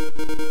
you